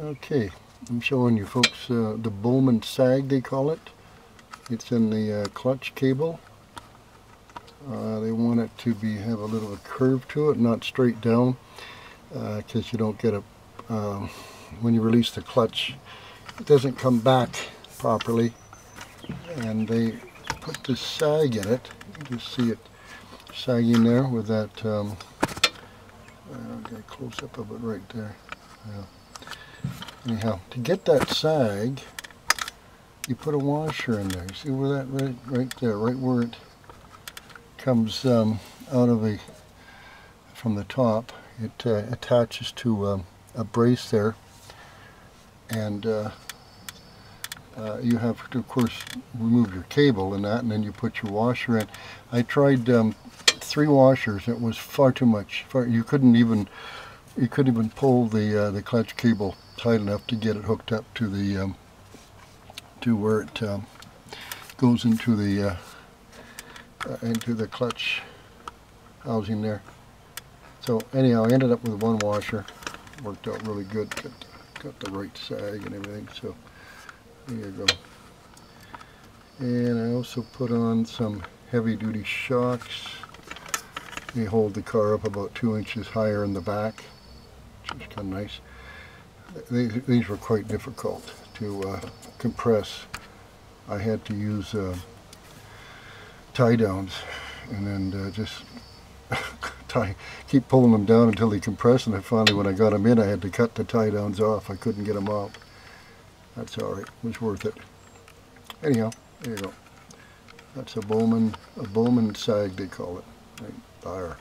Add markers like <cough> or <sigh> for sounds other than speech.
Okay, I'm showing you folks uh, the Bowman sag they call it. It's in the uh, clutch cable. Uh, they want it to be have a little curve to it, not straight down, because uh, you don't get a um, when you release the clutch, it doesn't come back properly. And they put this sag in it. You just see it sagging there with that. Um, I'll get a close up of it right there. Yeah. Anyhow, to get that sag, you put a washer in there. See where that right, right there, right where it comes um, out of a from the top. It uh, attaches to um, a brace there, and uh, uh, you have to, of course, remove your cable and that, and then you put your washer in. I tried um, three washers. It was far too much. Far, you couldn't even you couldn't even pull the uh, the clutch cable tight enough to get it hooked up to the um, to where it um, goes into the uh, uh, into the clutch housing there. So anyhow, I ended up with one washer. Worked out really good. Got, got the right sag and everything. So there you go. And I also put on some heavy duty shocks. They hold the car up about two inches higher in the back, is kind of nice these, these were quite difficult to uh, compress. I had to use uh, tie downs and then uh, just <laughs> tie, keep pulling them down until they compress and then finally when I got them in I had to cut the tie downs off. I couldn't get them out. That's alright, it was worth it. Anyhow, there you go. That's a Bowman, a Bowman sag they call it, right there.